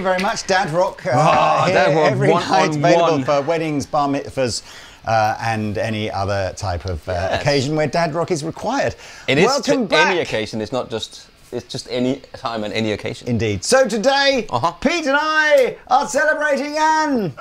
you very much, Dad Rock. Uh, Ah, here Dad Rock, every one night on available one. for weddings, bar mitzvahs. Uh, and any other type of uh, Yes. occasion where dad rock is required. It is Welcome to back. any occasion. It's not just. It's just any time and any occasion. Indeed. So today, Uh-huh. Pete and I are celebrating an.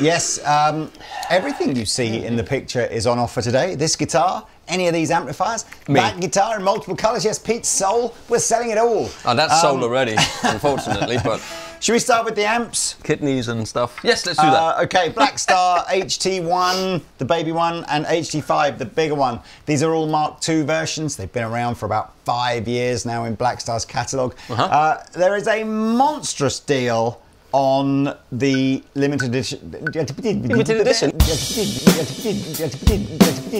Yes, um, everything you see in the picture is on offer today. This guitar, any of these amplifiers, Me. that guitar in multiple colours. Yes, Pete's Soul. We're selling it all. Oh, that's Um, sold already, unfortunately. But Should we start with the amps? kidneys and stuff. Yes, let's do that. Uh, okay, Blackstar HT1, the baby one, and HT5, the bigger one. These are all Mark II versions. They've been around for about five years now in Blackstar's catalogue. Uh-huh. Uh, there is a monstrous deal on the limited edition. Limited edition?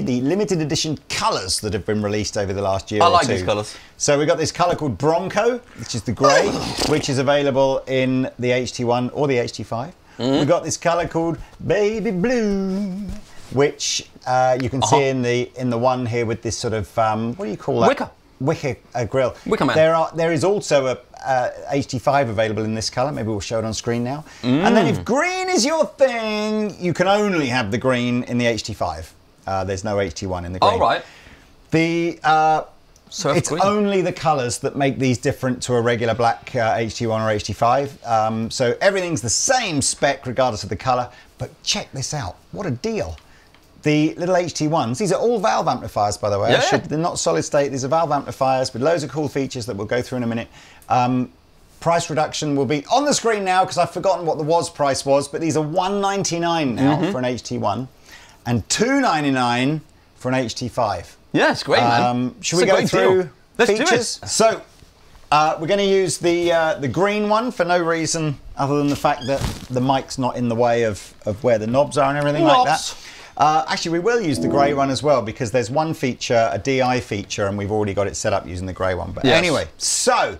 The limited edition colours that have been released over the last year I like two. these colours. So we've got this colour called Bronco, which is the grey, which is available in the HT1 or the HT5. Mm-hmm. We've got this colour called Baby Blue, which uh, you can Uh-huh. see in the in the one here with this sort of um, what do you call that? Wicker. Wicker uh, grill. Wicker man. There are there is also a uh, HT5 available in this colour. Maybe we'll show it on screen now. And then Mm. if green is your thing, you can only have the green in the HT5. Uh, there's no HT1 in the green. All right. The uh, Surf it's green. only the colours that make these different to a regular black uh, HT1 or HT5. Um, so everything's the same spec regardless of the colour. But check this out. What a deal. The little HT1s, these are all valve amplifiers, by the way. Yeah. should- they're not solid state. These are valve amplifiers with loads of cool features that we'll go through in a minute. Um, price reduction will be on the screen now because I've forgotten what the was price was, but these are 199 now Mm-hmm. for an HT1 and 299 for an HT5. Yeah, it's great, man. Um, should It's we go through deal. Let's do features? it. So uh, we're going to use the uh, the green one for no reason other than the fact that the mic's not in the way of, of where the knobs are and everything like that. Uh, actually, we will use the grey one as well because there's one feature, a DI feature, and we've already got it set up using the grey one. But Yes. anyway, so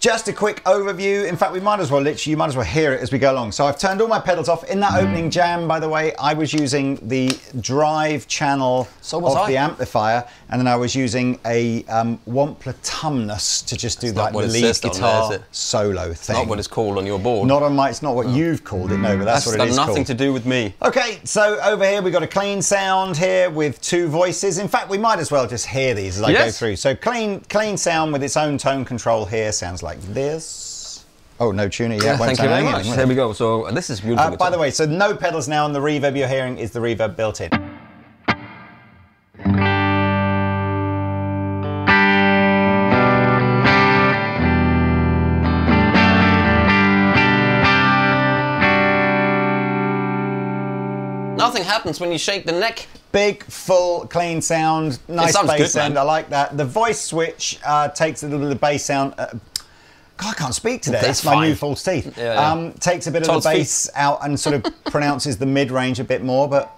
just a quick overview. In fact, we might as well literally, you might as well hear it as we go along. So I've turned all my pedals off. In that opening jam, by the way, I was using the drive channel So of I. the amplifier, and then I was using a um, Wampler Tumnus to just do that like the lead on there, guitar solo thing. Not what it's called on your board. Not on my. It's not what you've called it. No, but that's, That's what it got is nothing called. to do with me. Okay, so over here we've got a clean sound here with two voices. In fact, we might as well just hear these as I go through. So clean, clean sound with its own tone control here sounds like this. Oh, no tuner yet. Yeah, thank you very much. There we go. So uh, this is beautiful. Uh, by the way, so no pedals now, and the reverb you're hearing is the reverb built in. nothing happens when you shake the neck. Big, full, clean sound, nice bass good, man. I like that. The voice switch uh, takes a little bit of bass sound. Uh, I can't speak today. That's It's my new false teeth. Yeah, yeah. Um, takes a bit of Todd's the feet. bass out and sort of pronounces the mid range a bit more, but.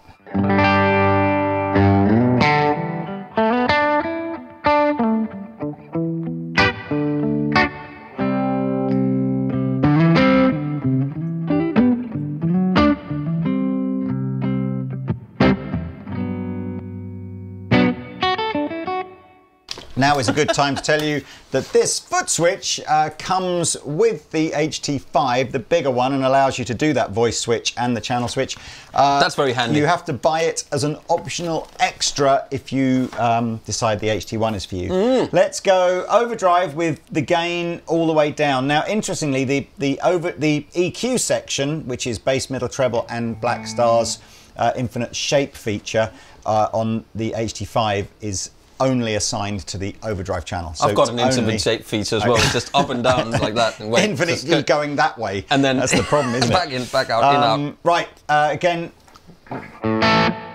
Now is a good time to tell you that this foot switch uh, comes with the HT5, the bigger one, and allows you to do that voice switch and the channel switch. Uh, That's very handy. You have to buy it as an optional extra if you um, decide the HT1 is for you. Mm. Let's go overdrive with the gain all the way down. Now, interestingly, the the over the EQ section, which is bass, middle, treble, and Blackstar's uh, infinite shape feature uh, on the HT5, is only assigned to the overdrive channel. So I've got an infinite shape feature as well. It's just up and down like that. And wait, Infinitely go- going that way, And then that's the problem, isn't back it? in, back out, in, out. Um, right, uh, again,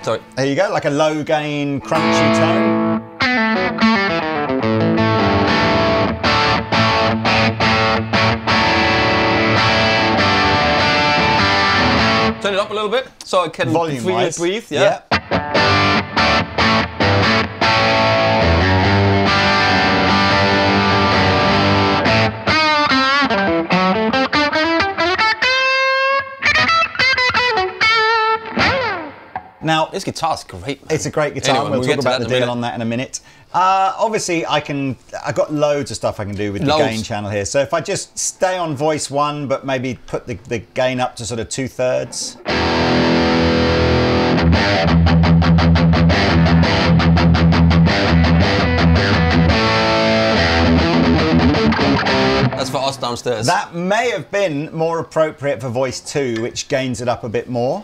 Sorry. There you go, like a low gain, crunchy tone. Turn it up a little bit so I can Volume wise. breathe. Yeah. Now, This guitar's great. Man. It's a great guitar. Anyway, we'll, we'll talk about the deal on that in a minute. Uh, obviously, I can. I got loads of stuff I can do with the gain channel here. So if I just stay on voice one, but maybe put the, the gain up to sort of two thirds. That's for us downstairs. That may have been more appropriate for voice two, which gains it up a bit more.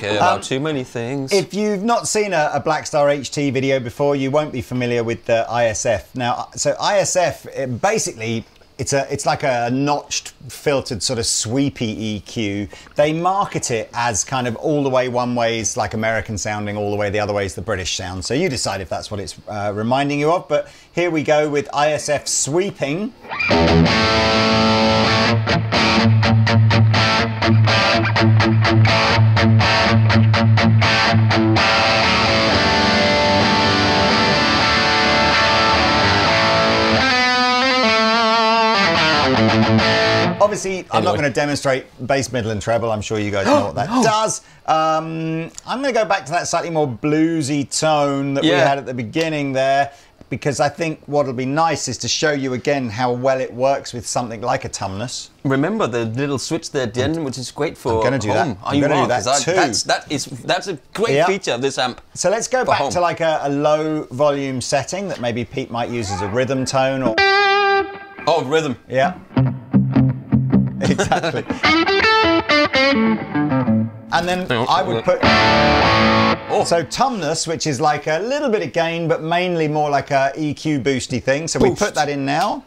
Care about um, too many things. If you've not seen a, a Blackstar HT video before, you won't be familiar with the ISF. Now, uh, so ISF it uh, basically it's a it's like a notched, filtered sort of sweepy EQ. They market it as kind of all the way one ways, like American sounding, all the way the other way is the British sound. So you decide if that's what it's uh, reminding you of. But here we go with ISF sweeping. Obviously, I'm not going to demonstrate bass, middle, and treble. I'm sure you guys know what that does. Um, I'm going to go back to that slightly more bluesy tone that we had at the beginning there, because I think what'll be nice is to show you again how well it works with something like a tumnus. Remember the little switch there at the end, which is great for I'm gonna do that. I'm Are you gonna do that 'Cause too. That's that is that's a great Yeah. feature of this amp. So let's go back home. to like a, a low volume setting that maybe Pete might use as a rhythm tone or Oh, rhythm. Yeah. exactly. And then Hang on, I would put Oh, so tumnus, which is like a little bit of gain, but mainly more like a EQ boosty thing. So we put that in now.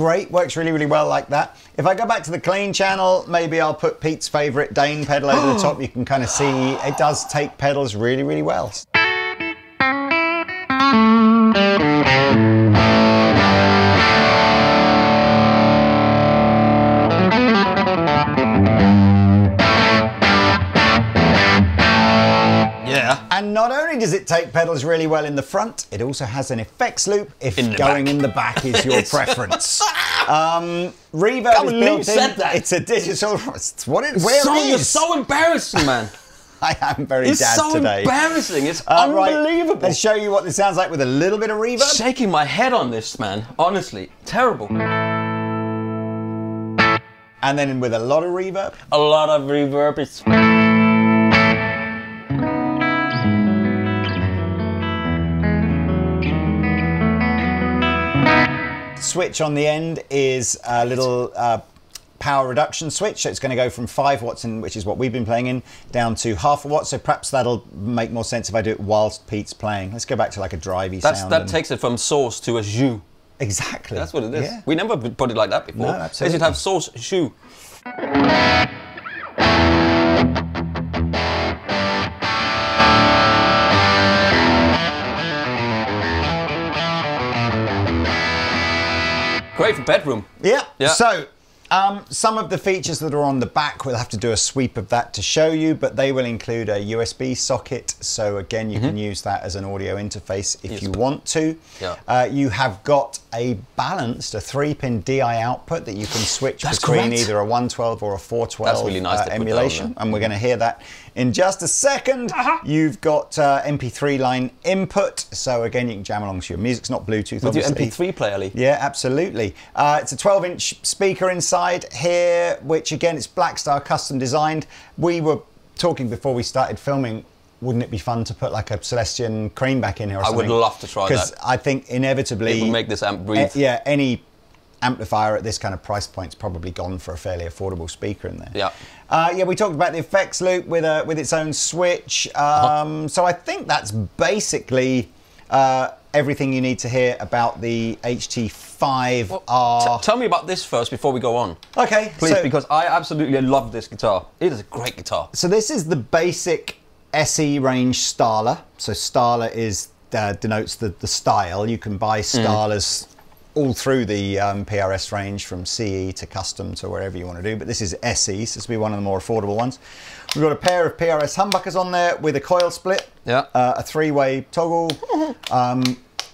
Great. Works really, really well like that. If I go back to the clean channel, maybe I'll put Pete's favourite Dane pedal over the top. You can kind of see it does take pedals really, really well. Only does it take pedals really well in the front, it also has an effects loop if In going back. in the back is your preference. Um, reverb Can't is built said that. It's a digital. It's what it where so, it you're so embarrassing, man. I am very It's dad so today. embarrassing. It's Uh, right, unbelievable. Let's show you what this sounds like with a little bit of reverb. Shaking my head on this, man. Honestly, terrible. And then with a lot of reverb. A lot of reverb. It's Switch on the end is a little uh, power reduction switch. So it's going to go from 5 watts, in, which is what we've been playing in, down to half a watt. So perhaps that'll make more sense if I do it whilst Pete's playing. Let's go back to like a drivey that's sound. that takes it from source to a jus. Exactly. That's what it is. Yeah. We never put it like that before. No, They absolutely. should have source shoe. Great for bedroom. Yeah. Yeah. So, um, some of the features that are on the back, we'll have to do a sweep of that to show you, but they will include a USB socket. So, again, you can use that as an audio interface if. Yes. you want to. Yeah. Uh, you have got a balanced, a three pin DI output that you can switch That's between correct. either a 112 or a 412 That's really nice uh, to put that emulation. And we're going to hear that in just a 2nd You've got uh, MP3 line input. So, again, you can jam along to your music. It's not Bluetooth, With your. MP3 player, Lee. Yeah, absolutely. Uh, it's a 12 inch speaker inside here, which again, it's Blackstar custom designed. We were talking before we started filming. Wouldn't it be fun to put like a Celestion Creamback in here or I would love to try that. Because. I think inevitably. It would make this amp breathe. yeah, any amplifier at this kind of price point's probably gone for a fairly affordable speaker in there. Yeah. Uh, yeah, we talked about the effects loop with a with its own switch. Uh-huh. Um, So I think that's basically uh, everything you need to hear about the HT5R. T- tell me about this first before we go on, okay, please, so, because I absolutely love this guitar. It is a great guitar. so this is the basic SE range Starla. So Starla is uh, denotes the, the style. You can buy Starlas all through the um, PRS range from CE to custom to wherever you want to do. But this is SE, so this will be one of the more affordable ones. We've got a pair of PRS humbuckers on there with a coil split, Yeah. uh, a three-way toggle. um,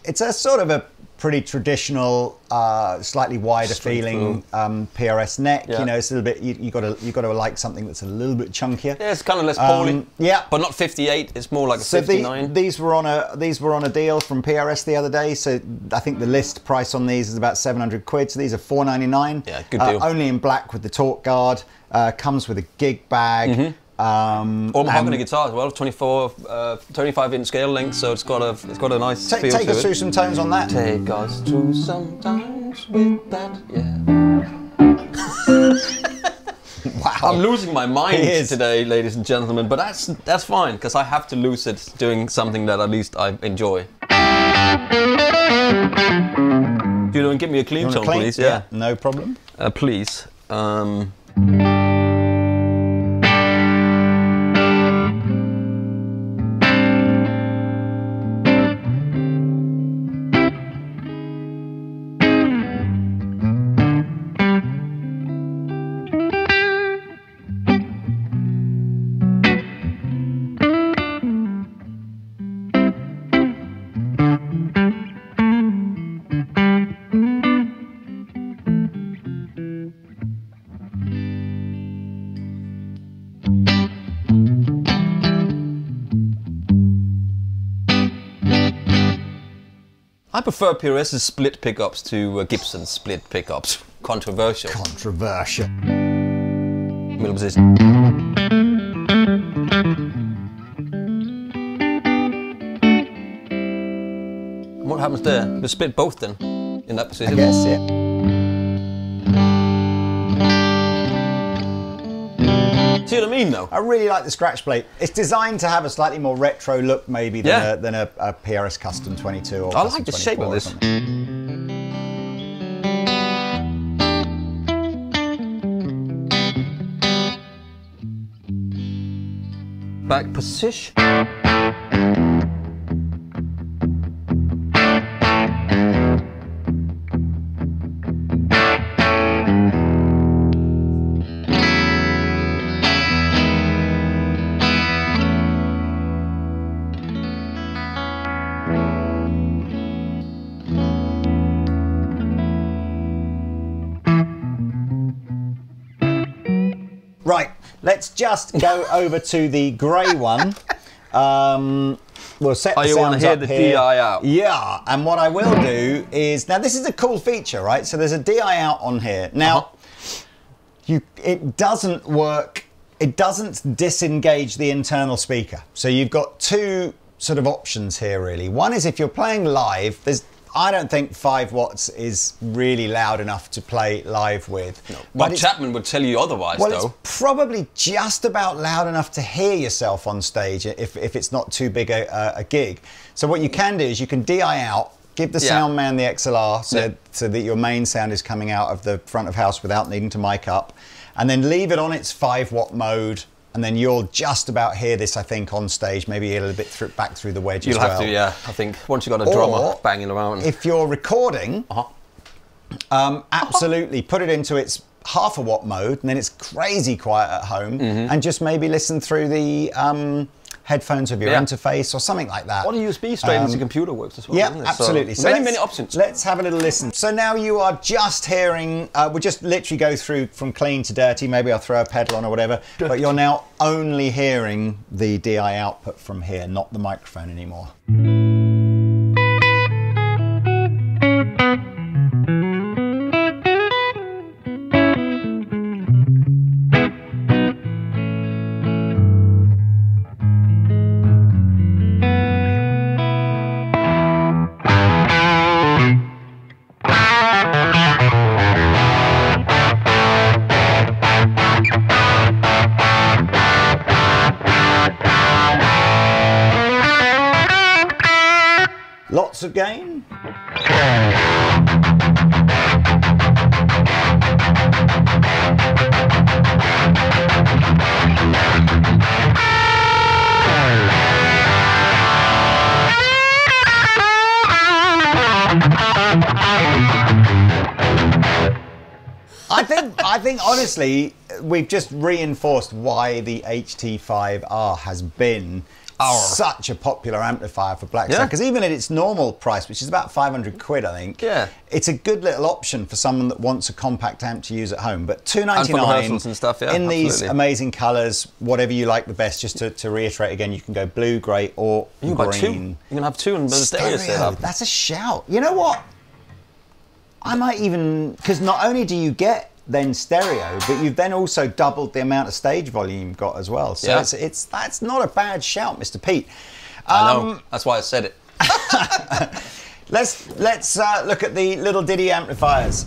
it's a sort of a pretty traditional, uh, slightly wider Straight feeling um, PRS neck. Yeah. You know, it's a little bit. You, you got to you got to like something that's a little bit chunkier. Yeah, it's kind of less poly. Um, yeah. But not 58. It's more like a So the, 59. these were on a these were on a deal from PRS the other day. So I think the list price on these is about 700 quid. So these are 499. Yeah, good Uh, deal. only in black with the torque guard. Uh, comes with a gig bag. Um. All mahogany guitar as well, 24, uh, 25 inch scale length, so it's got a it's got a nice Take, feel take to us it. through some tones on that. Take us through sometimes with that, yeah. Wow. I'm losing my mind today, ladies and gentlemen, but that's that's fine because I have to lose it doing something that at least I enjoy. You don't give me a clean tone, clean? please. Yeah, no problem. Uh, please. Um, I prefer PRS's split pickups to uh, Gibson's split pickups. Controversial. Controversial. Middle position. Happens there? We split both then in that I position. guess. Yeah. See what I mean, though? I really like the scratch plate. It's designed to have a slightly more retro look, maybe than, Yeah. a, than a, a PRS Custom 22 or I Custom like the shape of this. Back position. Let's just go over to the grey one. Um, we'll set Oh, the sounds hear up the here. DI out? Yeah, and what I will do is now this is a cool feature, right? So there's a DI out on here. Now, Uh-huh. you it doesn't work. It doesn't disengage the internal speaker. So you've got two sort of options here, really. One is if you're playing live. There's I don't think five watts is really loud enough to play live with. Rob But Chapman would tell you otherwise, well, though. it's probably just about loud enough to hear yourself on stage if, if it's not too big a, a, a gig. So what you can do is you can DI out, give the Yeah. sound man the XLR so, Yeah. so that your main sound is coming out of the front of house without needing to mic up, and then leave it on its five watt mode. And then you'll just about hear this, I think, on stage. Maybe a little bit through, back through the wedge You'll as have to, yeah. I think once you've got a drummer banging around. If you're recording, uh-huh. um, absolutely put it into its half a watt mode and then it's crazy quiet at home Mm-hmm. and just maybe listen through the um, headphones with your Yeah. interface or something like that. Or the USB straight into Um, computer works as well. yeah, it? So absolutely. So many, many options. Let's have a little listen. So now you are just hearing, uh, we'll just literally go through from clean to dirty. Maybe I'll throw a pedal on or whatever. But you're now only hearing the DI output from here, not the microphone anymore. Of gain. I think I think honestly we've just reinforced why the HT5R has been Our. such a popular amplifier for Blackstar Yeah. because even at its normal price, which is about 500 quid, I think, Yeah. it's a good little option for someone that wants a compact amp to use at home. But 299 rehearsals and stuff, yeah, in these amazing colours, whatever you like the best. Just to, to reiterate again, you can go blue, grey, or You can buy two. You can have two and the stereo Stereo. That's a shout. You know what? I might even because not only do you get then stereo, but you've then also doubled the amount of stage volume you've got as well. So Yeah. it's, it's that's not a bad shout, Mr. Pete. I know. Um, That's why I said it. Let's let's uh, look at the little Diddy amplifiers.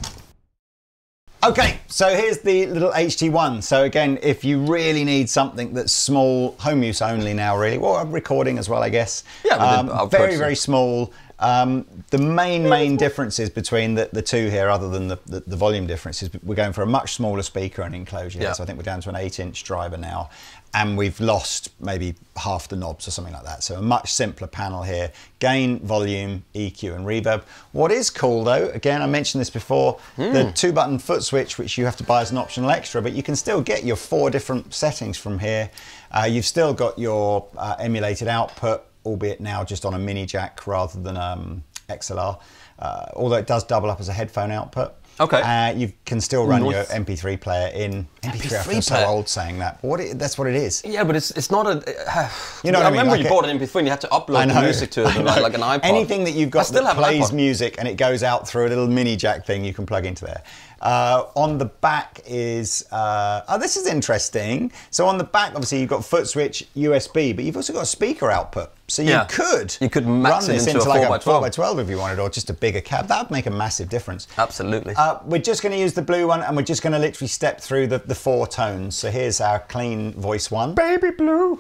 Okay, so here's the little HT1. So again, if you really need something that's small, home use only now, really, well, recording as well, I guess. Yeah, um, very very small. Um, the main main differences between the, the two here, other than the, the, the volume differences, we're going for a much smaller speaker and enclosure. Yeah. So I think we're down to an eight-inch driver now, and we've lost maybe half the knobs or something like that. So a much simpler panel here. Gain, volume, EQ, and reverb. What is cool though, again, I mentioned this before, Hmm. the two-button foot switch, which you have to buy as an optional extra, but you can still get your four different settings from here. Uh, you've still got your uh, emulated output, albeit now just on a mini jack rather than um, XLR. Uh, although it does double up as a headphone output. Okay. Uh, you can still run your MP3 player in MP3. I MP3 feel so player. old saying that. But what it, that's what it is. Yeah, but it's it's not a. You know I I mean, remember like you a- bought an MP3 and you had to upload I the music to it, like, like an iPod. Anything that you've got still that plays music and it goes out through a little mini jack thing you can plug into there. Uh, on the back is uh, oh this is interesting. So on the back obviously you've got foot switch USB, but you've also got a speaker output. So you Yeah. could You could run it this into a like 4x12. a 4x12 if you wanted, or just a bigger cab. That would make a massive difference. Absolutely. Uh, we're just going to use the blue one and we're just going to literally step through the, the four tones. So here's our clean voice one. Baby blue.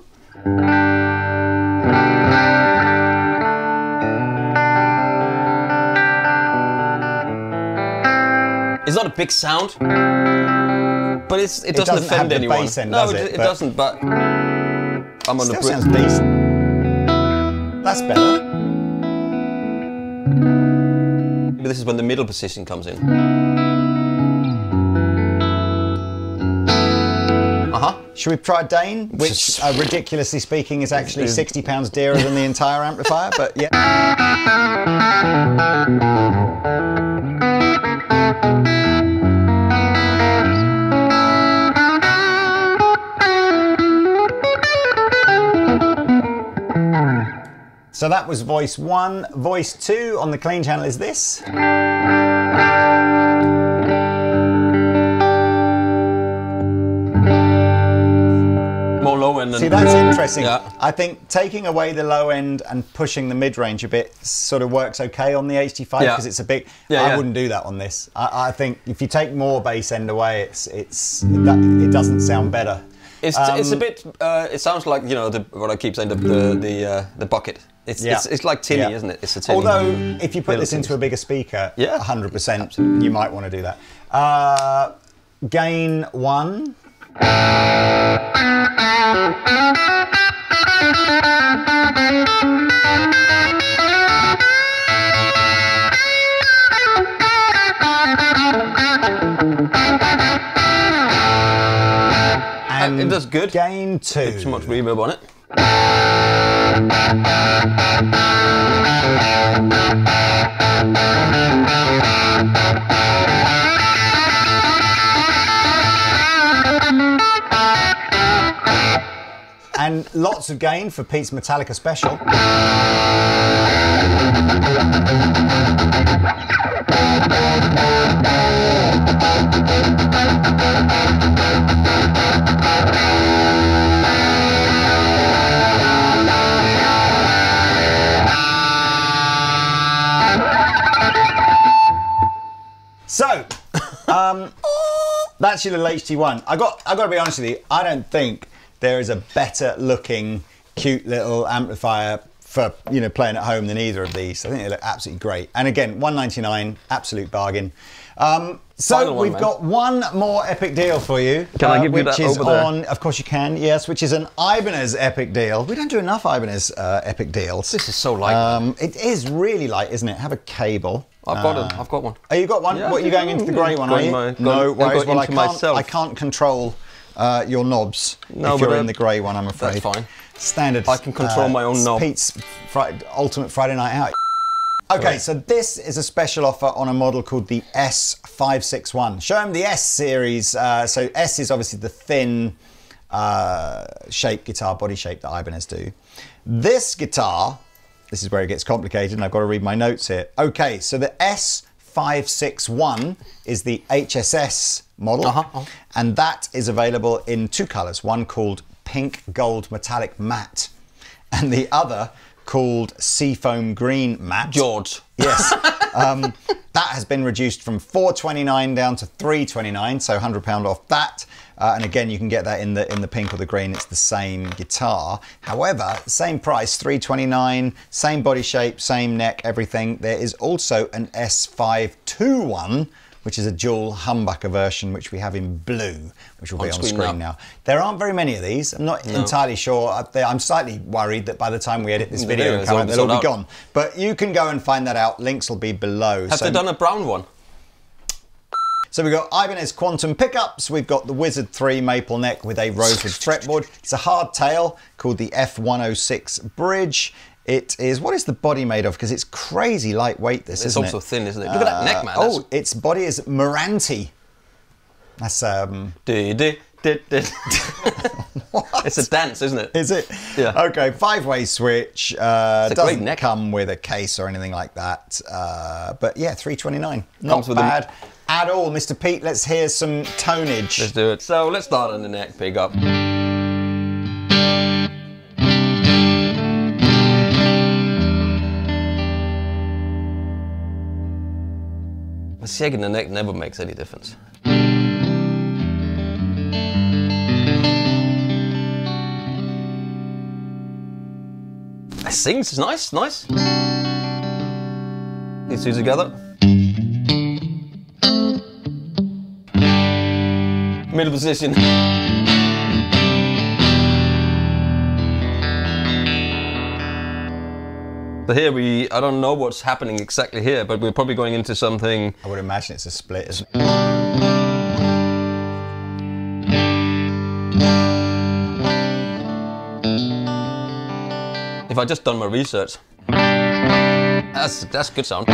It's not a big sound, but it's it doesn't, doesn't offend anyone. end, no, does it, it? But- doesn't. But I'm on the Still sounds decent. That's better. Maybe this is when the middle position comes in. Uh huh. Should we try Dane, which uh, ridiculously speaking is actually sixty pounds dearer than the entire amplifier? But yeah, so that was voice one. Voice two on the clean channel is this. More low end. See, that's interesting. Yeah. I think taking away the low end and pushing the mid range a bit sort of works okay on the HT5 Yeah. because it's a big. Yeah, I yeah. wouldn't do that on this. I, I think if you take more bass end away, it's it's it, it doesn't sound better. It's, it's a Um, bit. Uh, it sounds like you know the, what I keep saying the the the, uh, the bucket. It's, Yeah. it's it's like tinny, Yeah. isn't it? It's a tinny. Although if you put this into a bigger speaker, Yeah. 100%, you might want to do that. Uh, gain one. It does good. Gain two. too much reverb on it. And lots of gain for Pete's Metallica special. So, um, that's your little HT1. I got, I got to be honest with you. I don't think there is a better looking, cute little amplifier for you know playing at home than either of these. I think they look absolutely great. And again, 199, absolute bargain. Um, so Final we've got one more epic deal for you. uh, Can I give you which that is over there? on, of course you can, yes, which is an Ibanez epic deal. We don't do enough Ibanez uh, epic deals. This is so light. Um, it is really light, isn't it? Have a cable. I've got Uh, it. I've got one. Oh, you got one? Yeah, what, you going into the grey one, are you? no worries. Well, I can't, myself. I can't control uh, your knobs No, if you're uh, in the grey one, I'm afraid. fine. Standard. I can control my own knob. Pete's Fri- Ultimate Friday Night Out. Okay, so this is a special offer on a model called the S561. Show him the S series. Uh, so S is obviously the thin uh, shape guitar body shape that Ibanez do. This guitar, this is where it gets complicated, and I've got to read my notes here. Okay, so the S561 is the HSS model, Uh-huh, uh-huh. and that is available in two colors. One called pink gold metallic matte, and the other called seafoam green matte. George. Yes. um, that has been reduced from 429 down to 329, so 100 pound off that. Uh, and again, you can get that in the in the pink or the green. It's the same guitar. However, same price, 329, same body shape, same neck, everything. There is also an S521, which is a dual humbucker version, which we have in blue, which will be On on screen screen now. now. There aren't very many of these. I'm not entirely sure. I'm slightly worried that by the time we edit this The video video and is come all out, they'll all be gone. But you can go and find that out. Links will be below. Have so, they done a brown one? So we've got Ibanez Quantum pickups. We've got the Wizard 3 maple neck with a rosewood fretboard. It's a hard tail called the F106 Bridge. It is, what is the body made of? Because it's crazy lightweight, this, It's also it? thin, isn't it? Look at that neck, man. Oh, its body is Meranti. That's, um, di- di- It's a dance, isn't it? Is it? Yeah. Okay, five-way switch. Uh, doesn't come with a case or anything like that. Uh, but yeah, 329. Not Comes with a- bad at all. Mr. Pete, let's hear some tonage. Let's do it. So let's start on the neck pickup. In the neck never makes any difference. It sings, it's nice, nice. These two together. Middle position. So here we, I don't know what's happening exactly here, but we're probably going into something. I would imagine it's a split. Isn't it? If I just done my research, that's that's good sound.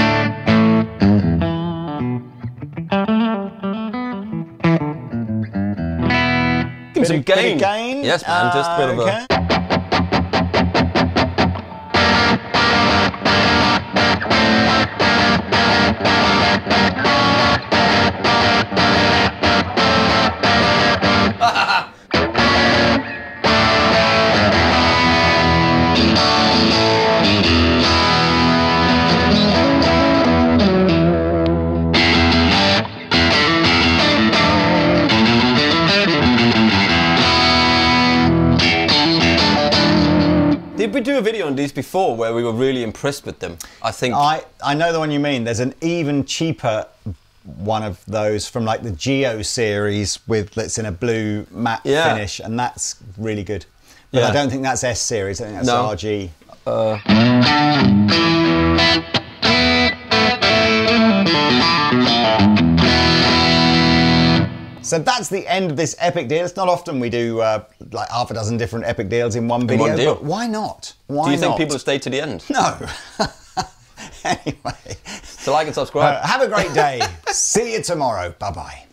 Give me some Bit of gain. gain. Yes, man. Just a bit of a. Okay. Before where we were really impressed with them? I think. I, I know the one you mean. There's an even cheaper one of those from like the GIO series with that's in a blue matte Yeah. finish, and that's really good. But Yeah. I don't think that's S series. I think that's No. RG. Uh. So that's the end of this epic deal. It's not often we do uh, like half a dozen different epic deals in one video, one deal. but why not? Why do you think not? people stay to the end? No. anyway, So like and subscribe. uh, have a great day. See you tomorrow. Bye bye.